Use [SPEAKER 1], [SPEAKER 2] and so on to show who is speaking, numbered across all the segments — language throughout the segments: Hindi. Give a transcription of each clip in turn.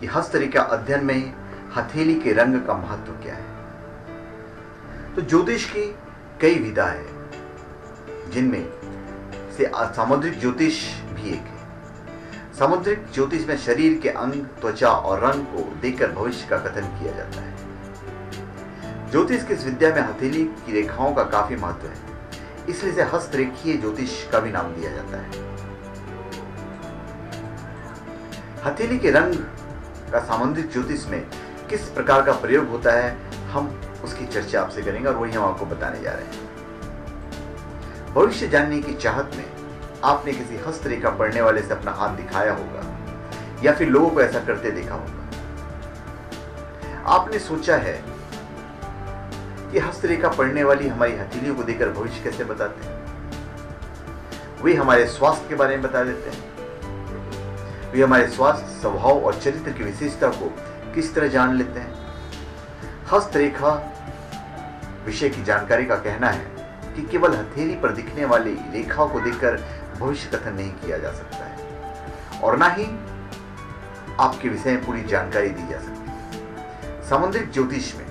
[SPEAKER 1] कि हस्तरेखा अध्ययन में हथेली के रंग का महत्व क्या है? तो ज्योतिष की कई विधा है, जिनमें से सामुद्रिक ज्योतिष भी एक है। सामुद्रिक ज्योतिष में शरीर के अंग, त्वचा और रंग को देखकर भविष्य का कथन किया जाता है। ज्योतिष की इस विद्या में हथेली की रेखाओं का काफ़ी महत्व है। इसलिए इसे हस्तरेखीय ज्योतिष का भी नाम दिया जाता है। हथेली के रंग का सामुद्रिक ज्योतिष में किस प्रकार का प्रयोग होता है, हम उसकी चर्चा आपसे करेंगे और वही हम आपको बताने जा रहे हैं। भविष्य जानने की चाहत में आपने किसी हस्तरेखा पढ़ने वाले से अपना हाथ दिखाया होगा, या फिर लोगों को ऐसा करते देखा होगा। आपने सोचा है कि हस्तरेखा पढ़ने वाली हमारी हथेलियों को देखकर भविष्य कैसे बताते हैं? वे हमारे स्वास्थ्य के बारे में बता देते हैं। वे हमारे स्वास्थ्य, स्वभाव और चरित्र की विशेषता को किस तरह जान लेते हैं? हस्तरेखा विषय की जानकारी का कहना है कि केवल हथेली पर दिखने वाली रेखाओं को देखकर भविष्य कथन नहीं किया जा सकता है, और ना ही आपके विषय में पूरी जानकारी दी जा सकती है। सामुद्रिक ज्योतिष में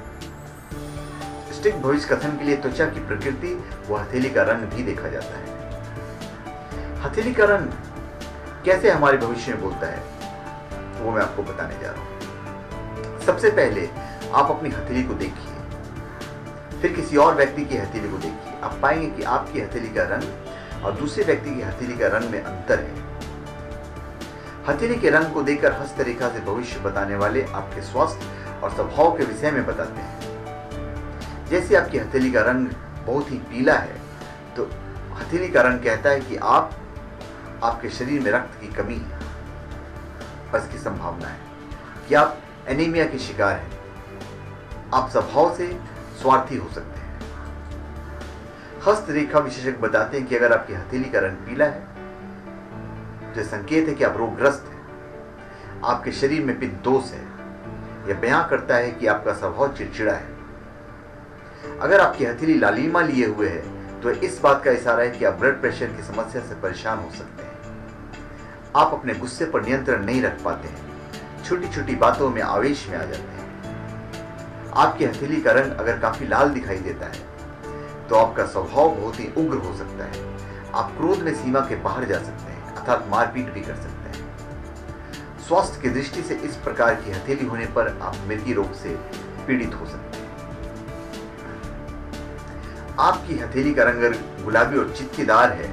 [SPEAKER 1] स्टिक भविष्य कथन के लिए त्वचा की प्रकृति व हथेली का रंग भी देखा जाता है। हथेली का रंग कैसे हमारे भविष्य में बोलता है, वो मैं आपको बताने जा रहा हूँ। सबसे पहले आप अपनी हथेली को देखिए, फिर किसी और व्यक्ति की हथेली को देखिए। आप पाएँगे कि आपकी हथेली का रंग और दूसरे व्यक्ति की हथेली का रंग में अंतर है। हथेली के रंग को देखकर हस्तरेखा से भविष्य बताने वाले आपके स्वास्थ्य और स्वभाव के विषय में बताते हैं। जैसे आपकी हथेली का रंग बहुत ही पीला है तो हथेली का रंग कहता है कि आप आपके शरीर में रक्त की कमी है बस की संभावना है। कि आप एनीमिया के शिकार हैं। आप स्वभाव से स्वार्थी हो सकते हैं। हस्तरेखा विशेषज्ञ बताते हैं कि अगर आपकी हथेली का रंग पीला है तो संकेत है कि आप रोगग्रस्त हैं। आपके शरीर में पित्त दोष है। यह बयां करता है कि आपका स्वभाव चिड़चिड़ा है। अगर आपकी हथेली लालिमा लिए हुए है तो इस बात का इशारा है कि आप ब्लड प्रेशर की समस्या से परेशान हो सकते हैं। आप अपने गुस्से पर नियंत्रण नहीं रख पाते हैं। छोटी छोटी बातों में आवेश में आ जाते हैं। आपकी हथेली का रंग अगर काफ़ी लाल दिखाई देता है तो आपका स्वभाव बहुत ही उग्र हो सकता है। आप क्रोध में सीमा के बाहर जा सकते हैं, अर्थात मारपीट भी कर सकते हैं। स्वास्थ्य की दृष्टि से इस प्रकार की हथेली होने पर आप मृत्यु रोग से पीड़ित हो सकते हैं। आपकी हथेली का रंग गुलाबी और चित्तीदार है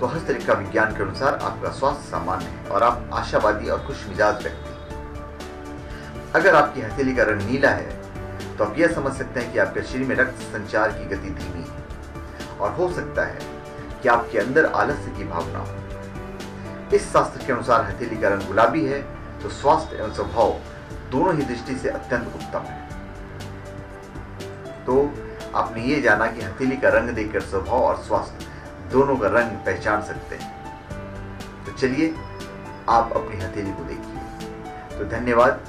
[SPEAKER 1] तो हस्तरेखा विज्ञान के अनुसार आपका स्वास्थ्य सामान्य है और आप आशावादी और खुश मिजाज व्यक्ति अगर आपकी हथेली का रंग नीला है तो आप यह समझ सकते हैं कि आपके शरीर में रक्त संचार की गति धीमी है और हो सकता है कि आपके अंदर आलस्य की भावना हो। इस शास्त्र के अनुसार हथेली का रंग गुलाबी है तो स्वास्थ्य एवं स्वभाव दोनों ही दृष्टि से अत्यंत उत्तम है। तो आपने ये जाना कि हथेली का रंग देखकर स्वभाव और स्वास्थ्य दोनों का रंग पहचान सकते हैं। तो चलिए, आप अपनी हथेली को देखिए। तो धन्यवाद।